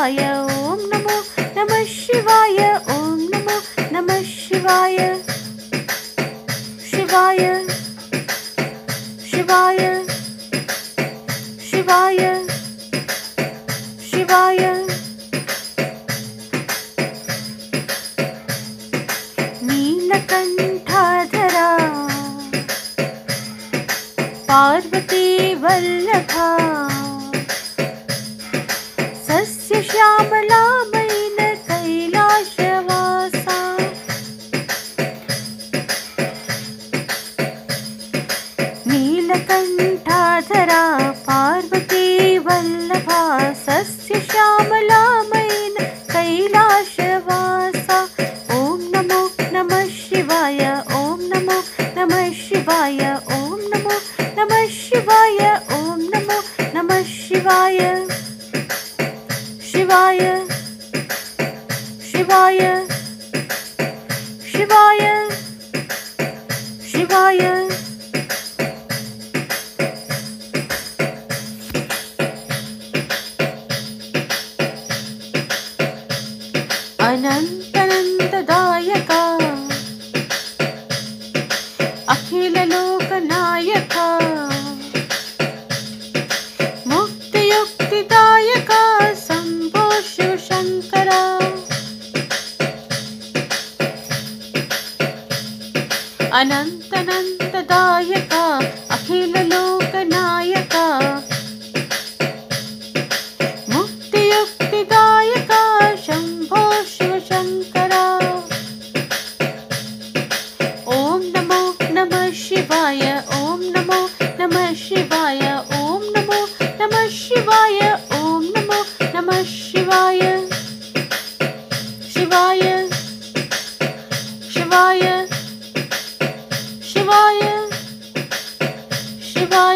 शिवाय ॐ नमो नमः शिवाय ॐ नमो नमः शिवाय शिवाय शिवाय। नीलकण्ठाधरा पार्वती वल्लभासस्य श्यामलामयेन कैलाशवासा। ॐ नमो नमः शिवाय ॐ नमो नमः शिवाय ॐ नमो नमः शिवाय ॐ नमो नमः शिवाय। शिवाय शिवाय। अनन्तनन्ददायका अखिललोकनायका। मुक्तियुक्तिदायका शम्भो शिवशङ्करा। अनन्तनन्ददायक Goodbye.